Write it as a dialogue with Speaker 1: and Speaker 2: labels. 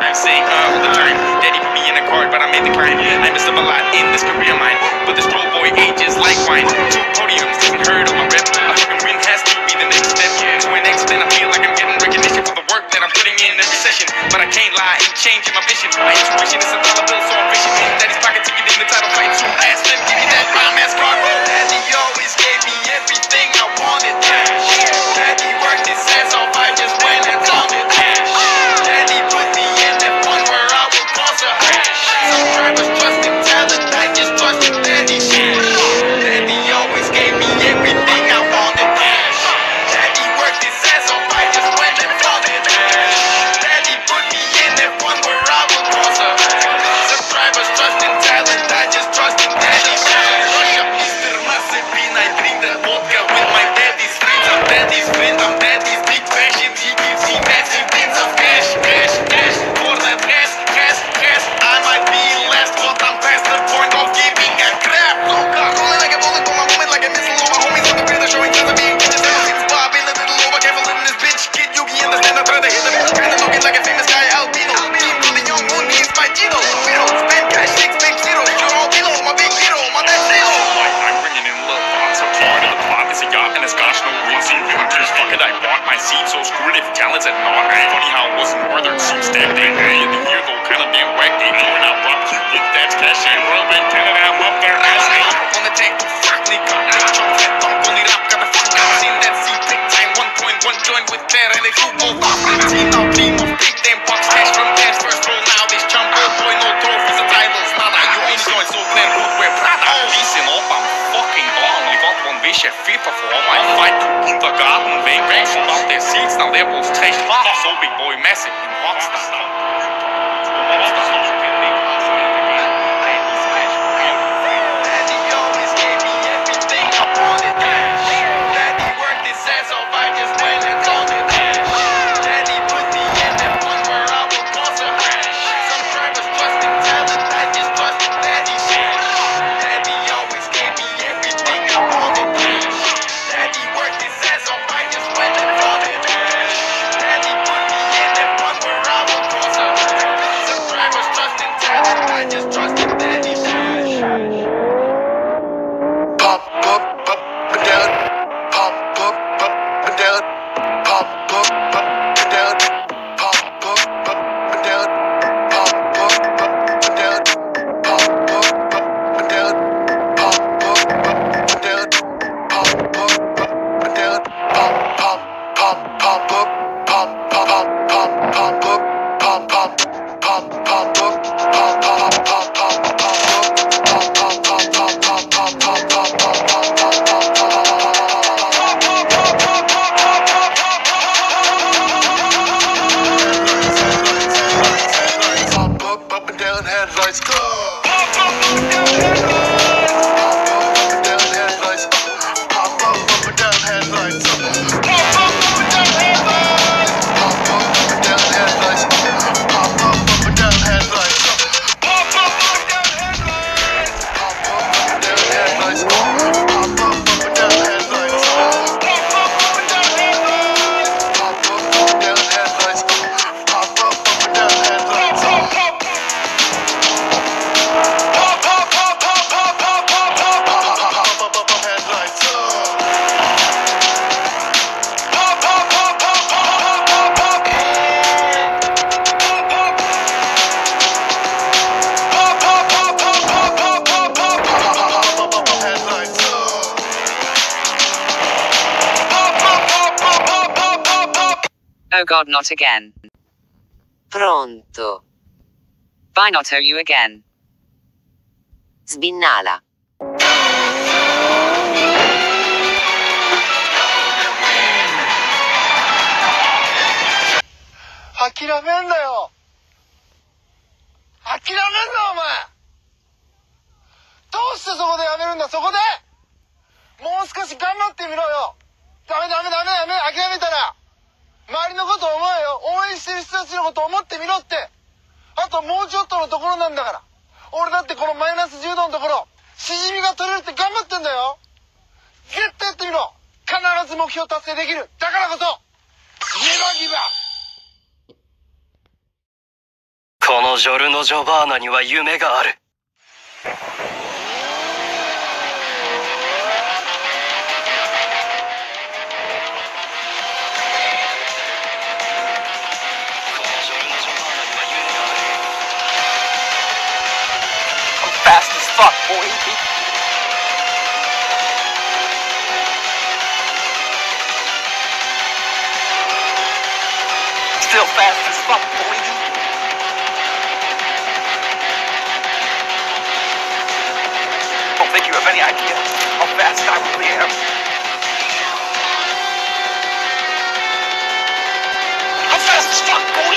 Speaker 1: I say uh all the time. Daddy put me in a card, but I made the climb. I messed up a lot in this career mine, but this pro boy ages like wine. Two podiums doesn't hurt on my rep. A fucking win has to be the next step to an extent. I feel like I'm getting recognition for the work that I'm putting in every session, but I can't lie, ain't changing my vision. My intuition is a dollar bill, so I'm fishing. Daddy's pocket ticket in the title fight to last. Let me give me that bomb ass card. Daddy always gave me everything I wanted. Daddy northern sea stack that hey, the year gonna kinda be wacky, knowing I bump you with that cash and rubbing, telling I bump their ass. Wanna take the fuck, me, I'm trying to get on, only rap, got a fuck, I've seen that scene. big time, 1.1 join with there, and they go, go, go, team out, team of big damn bucks, cash from dance, first roll now, this jumbo boy, no trophies and titles, nada, you ain't join, so then good, we're proud, oh, I'm up, I'm fucking gone, only got one wish, a FIFA for all my fight, Punta Garden seats, now they're both très Rockstar.
Speaker 2: Rockstar.
Speaker 3: Oh god, not again.
Speaker 4: Pronto.
Speaker 3: Bye, not oh you again.
Speaker 4: Sbinnala.
Speaker 2: 諦めんなよ諦めんなお前どうしてそこでやめるんだそこでもう少し頑張ってみろよダメダメダメダメ諦めたら周りのこと思えよ。応援してる人たちのこと思ってみろって。あともうちょっとのところなんだから。俺だってこのマイナス10度のところしじみが取れるって頑張ってんだよ。絶対やってみろ。必ず目標達成できる。だからこそネバギブアップ
Speaker 4: このジョルノ・ジョバーナには夢がある。
Speaker 5: Still fast as fuck, boy. Don't think you have any idea how fast I really am. How fast as fuck, boy.